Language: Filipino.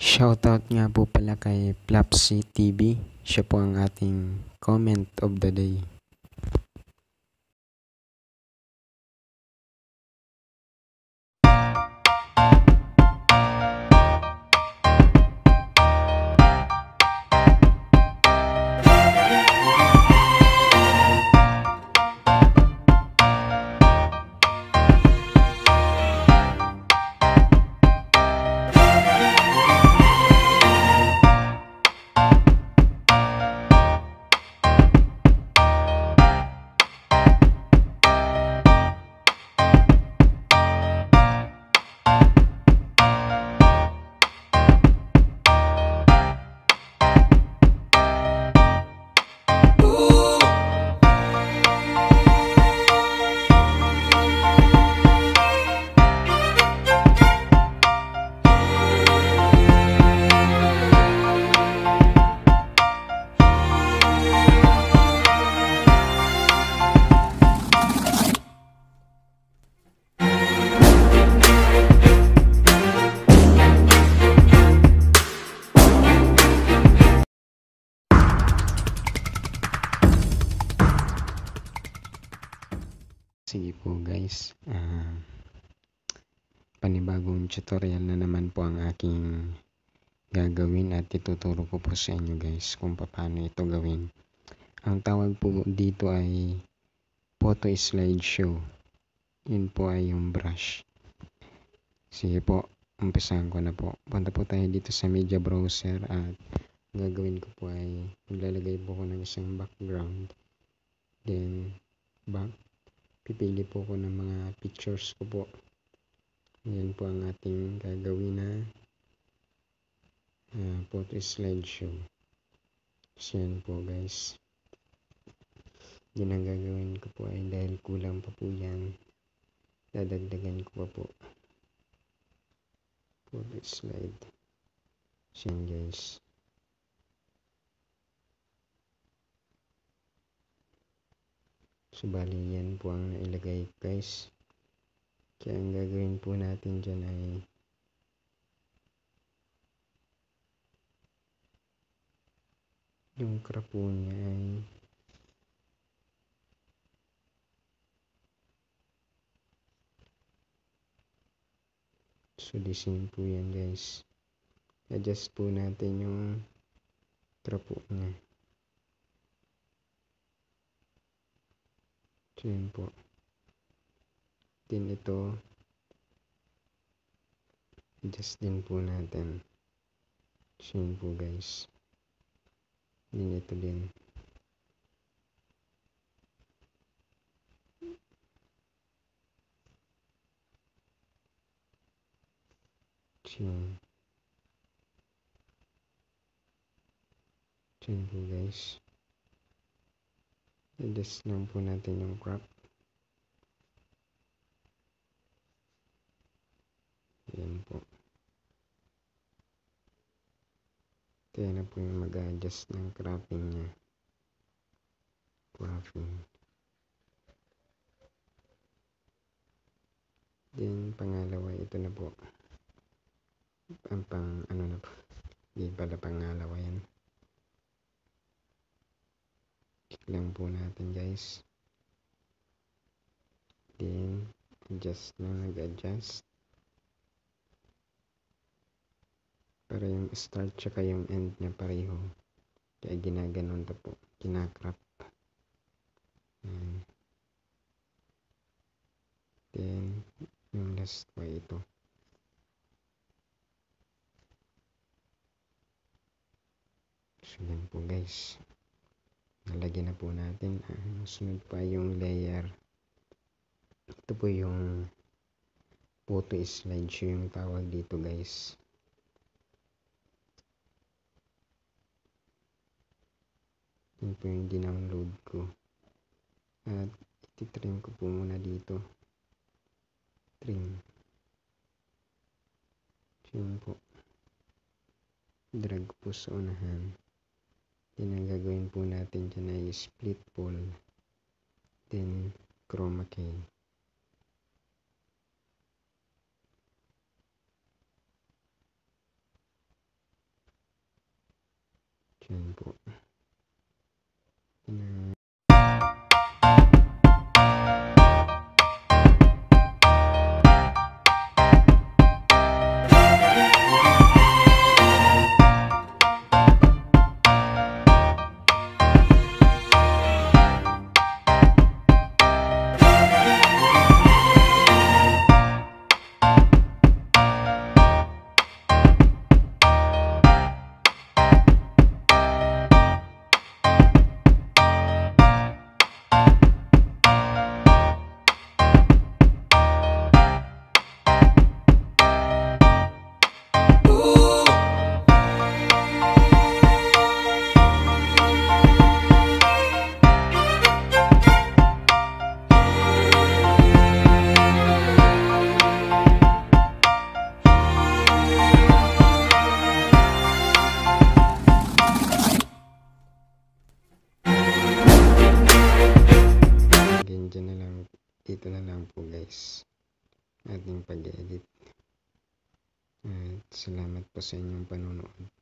Shoutout nga po pala kay Flapsy TV. Siya po ang ating comment of the day. Sige po guys. Ah, panibagong tutorial na naman po ang aking gagawin at ituturo ko po sa inyo guys kung paano ito gawin. Ang tawag po dito ay photo slideshow. Yun po ay yung brush. Sige po, umpisahan ko na po. Punta po tayo dito sa media browser at gagawin ko po ay maglalagay po ko ng isang background. Then, back pipili po ko ng mga pictures ko po. Yan po ang ating gagawin na uh, photo slideshow. So yan po guys. Yan ang gagawin ko po ay dahil kulang pa po yan dadagdagan ko pa po. Photo slide. So yan guys So, yan po ang nailagay guys. Kaya ang gagawin po natin dyan ay yung crop po niya ay So, design po yan guys. Adjust po natin yung crop po niya. Yun po. Din ito, adjust din po natin. Yun po guys. Din ito din. So, yun po guys adjust lang po natin yung crop. Yan po. Kaya na po yung mag-adjust ng cropping nya cropping. Then pangalawa ito na po. Ang pang ano na po? Hindi pala pangalawa yan lang po natin guys. Then adjust na nag-adjust. Para yung start tsaka yung end na pareho. Kaya ginaganon to po. Kinakrap. Ayan. then yung last po ito. So yan po guys nalagyan na po natin. Ang sunod pa yung layer. Ito po yung photo slideshow yung tawag dito guys. Yun po yung dinownload ko. At ititrim ko po muna dito. Trim. Yun po. Drag po sa unahan yan ang gagawin po natin dyan ay split pull. Then, chroma key. Dyan po. Dito na lang po guys. Ating pag-edit. At salamat po sa inyong panonood.